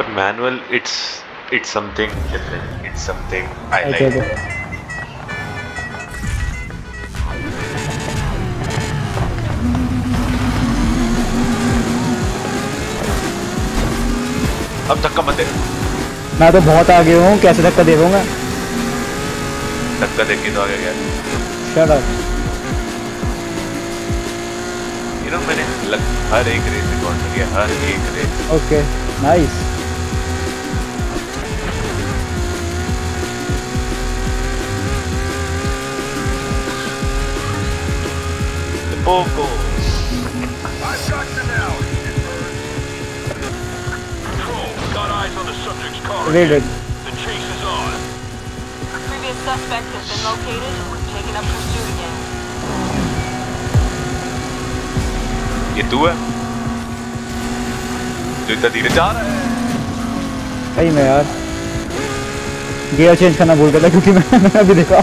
But manual, it's it's something different. It's something I Okay, like. okay. अब धक्का मत दे मैं तो बहुत आगे हूँ कैसे धक्का दे दूँगा धक्का दे के तो आगे गया शट अप यू नो मैंने लग, हर एक रेस रिकॉर्ड किया हर एक race okay nice Poco I've got you now. Control, got eyes on the subject's car. Raided The chase is on. Previous suspect has been located. Taking up pursuit again. ये तू है जो इतना धीरे जा रहा है सही में यार गियर चेंज करना भूल गया था क्योंकि मैं मैंने अभी देखा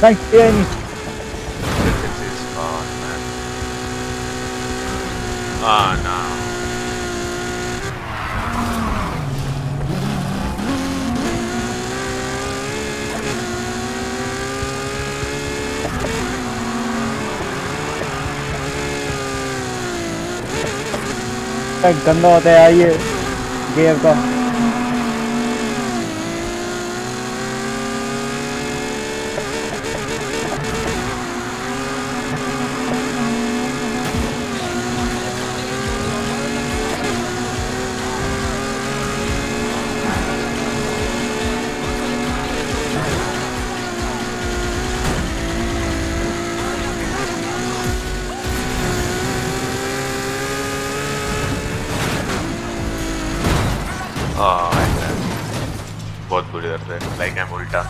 Thank you. This is hard, man. Ah, no. गंदा होता है यार ये गियर का Ah, बहुत बुरी दर्द है लाइक एम उल्टा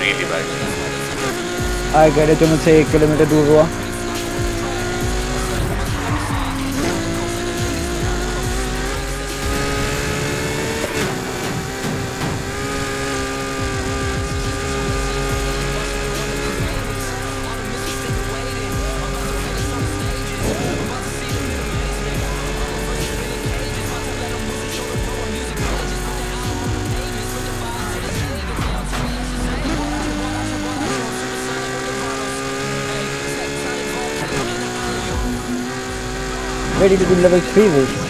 really bad. गए तो मुझसे एक किलोमीटर दूर हुआ। Ready to do level 3 this.